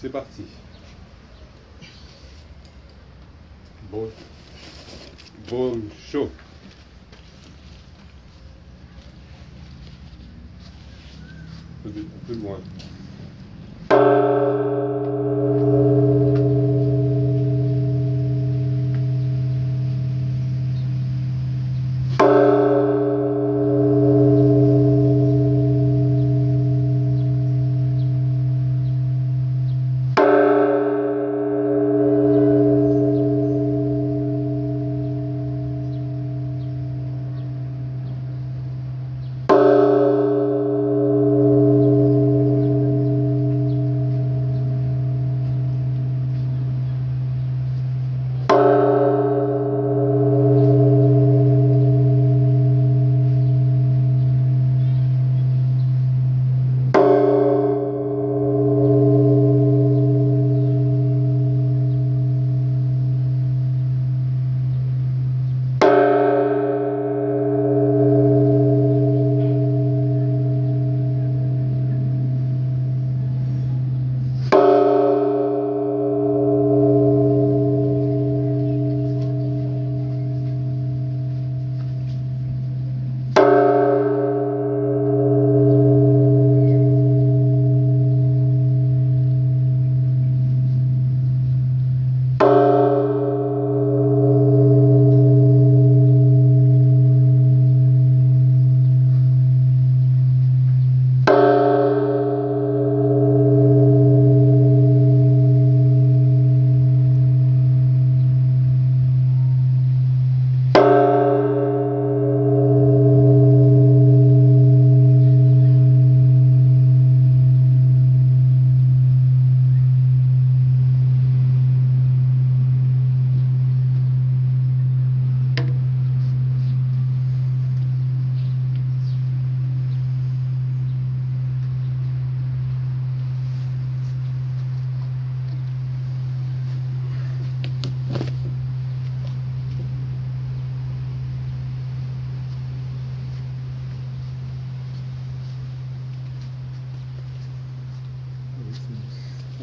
C'est parti. Bon, bon chaud. Un peu, un peu loin.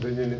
приняли.